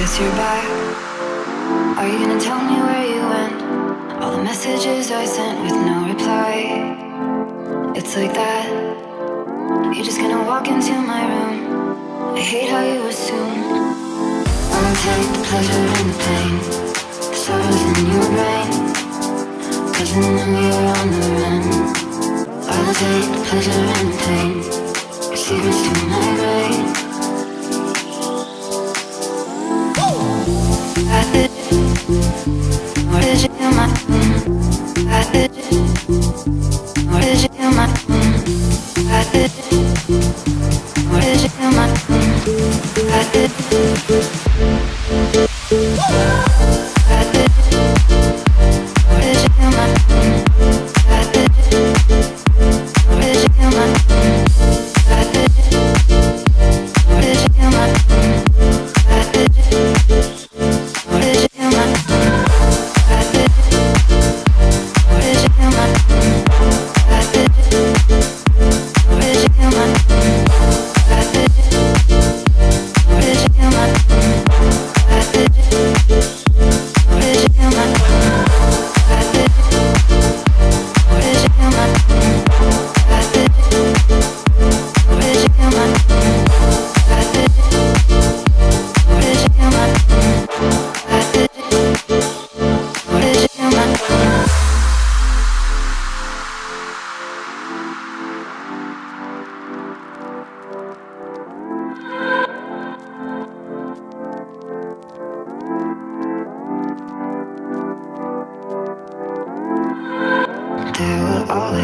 guess you're back. Are you gonna tell me where you went? All the messages I sent with no reply. It's like that. You're just gonna walk into my room. I hate how you assume. I'ma take the pleasure in the pain. The sorrows in your brain. Cause you know you're on the run. I'll take the pleasure in the pain. Your secrets to my brain. Hoje é uma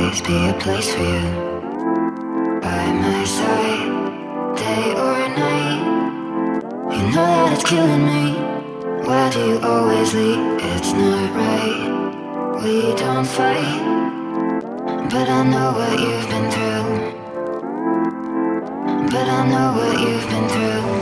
always be a place for you by my side, day or night. You know that it's killing me. Why do you always leave? It's not right. We don't fight, but I know what you've been through. But I know what you've been through.